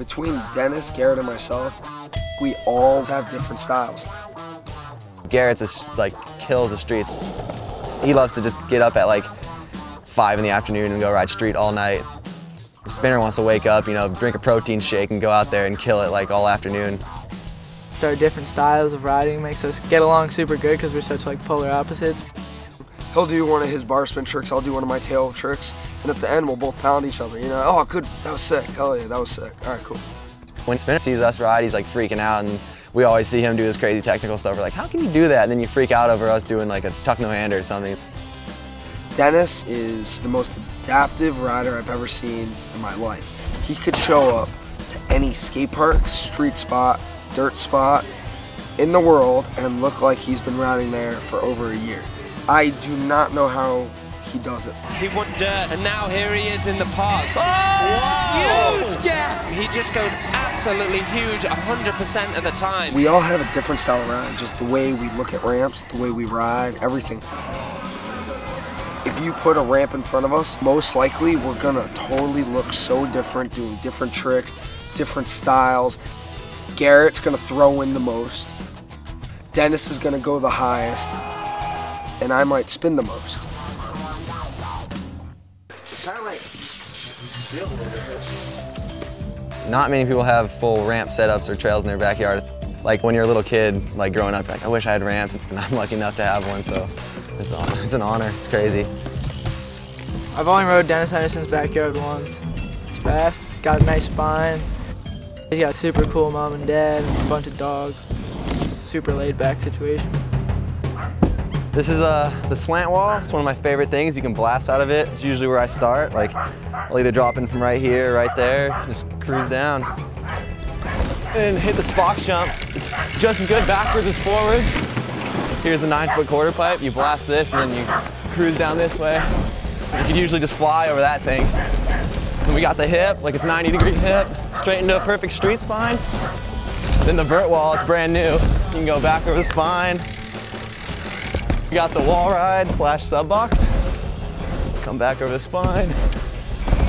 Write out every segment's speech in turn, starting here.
Between Dennis, Garrett, and myself, we all have different styles. Garrett's just like kills the streets. He loves to just get up at like five in the afternoon and go ride street all night. The spinner wants to wake up, you know, drink a protein shake and go out there and kill it like all afternoon. Our different styles of riding makes us get along super good because we're such like polar opposites. He'll do one of his bar spin tricks, I'll do one of my tail tricks, and at the end we'll both pound each other, you know, oh good, that was sick, hell yeah, that was sick, all right, cool. When Spinner sees us ride, he's like freaking out and we always see him do his crazy technical stuff. We're like, how can you do that? And then you freak out over us doing like a tuck no hand or something. Dennis is the most adaptive rider I've ever seen in my life. He could show up to any skate park, street spot, dirt spot in the world and look like he's been riding there for over a year. I do not know how he does it. He won dirt, and now here he is in the park. Oh, huge gap! He just goes absolutely huge 100% of the time. We all have a different style of ride, just the way we look at ramps, the way we ride, everything. If you put a ramp in front of us, most likely we're gonna totally look so different, doing different tricks, different styles. Garrett's gonna throw in the most. Dennis is gonna go the highest. And I might spin the most. Not many people have full ramp setups or trails in their backyard. Like when you're a little kid, like growing up, like I wish I had ramps, and I'm lucky enough to have one, so it's, it's an honor, it's crazy. I've only rode Dennis Enarson's backyard once. It's fast, it's got a nice spine. He's got a super cool mom and dad, and a bunch of dogs. Super laid back situation. This is uh, the slant wall. It's one of my favorite things. You can blast out of it. It's usually where I start. Like, I'll either drop in from right here, right there, just cruise down. And hit the box jump. It's just as good backwards as forwards. Here's a nine foot quarter pipe. You blast this and then you cruise down this way. You can usually just fly over that thing. We got the hip, like it's 90 degree hip, straight into a perfect street spine. Then the vert wall, it's brand new. You can go back over the spine, we got the wall ride slash sub box. Come back over the spine.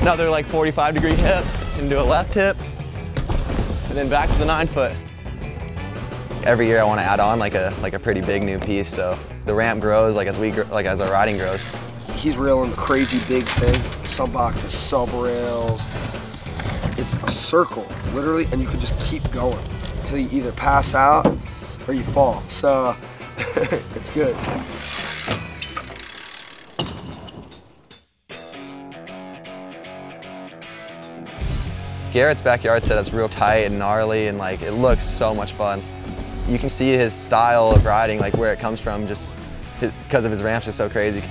Another like 45 degree hip into a left hip. And then back to the nine foot. Every year I want to add on like a like a pretty big new piece. So the ramp grows like as we like as our riding grows. He's reeling the crazy big things, sub boxes, sub rails. It's a circle, literally, and you can just keep going until you either pass out or you fall. So it's good. Garrett's backyard setup's real tight and gnarly and like it looks so much fun. You can see his style of riding, like where it comes from just because of his ramps are so crazy.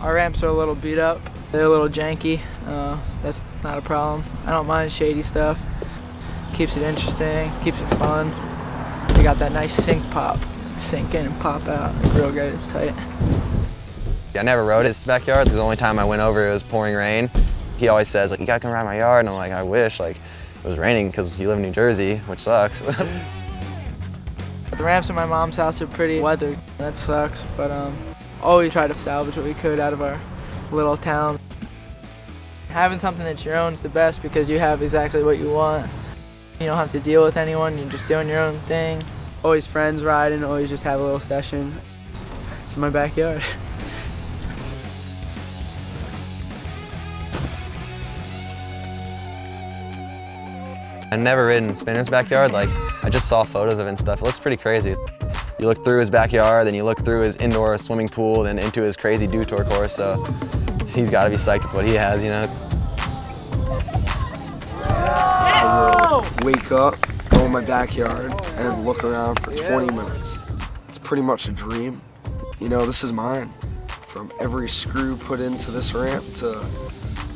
Our ramps are a little beat up. They're a little janky. Uh, that's not a problem. I don't mind shady stuff. Keeps it interesting, keeps it fun. They got that nice sink pop sink in and pop out. Real good, it's tight. I never rode his backyard. The only time I went over it was pouring rain. He always says, like, you gotta come ride my yard. And I'm like, I wish, like, it was raining because you live in New Jersey, which sucks. the ramps in my mom's house are pretty weathered. That sucks, but um, always try to salvage what we could out of our little town. Having something that's your own is the best because you have exactly what you want. You don't have to deal with anyone, you're just doing your own thing. Always friends riding, always just have a little session. It's in my backyard. I've never ridden Spinner's backyard. Like, I just saw photos of it and stuff. It looks pretty crazy. You look through his backyard, then you look through his indoor swimming pool, then into his crazy dew tour course. So he's got to be psyched with what he has, you know. I wake up, go in my backyard, and look around for 20 minutes. It's pretty much a dream. You know, this is mine. From every screw put into this ramp to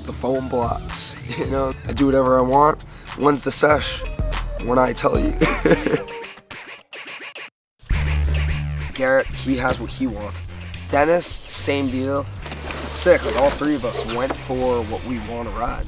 the foam blocks. You know, I do whatever I want. When's the sesh? When I tell you. Garrett, he has what he wants. Dennis, same deal. It's sick, like all three of us went for what we want to ride.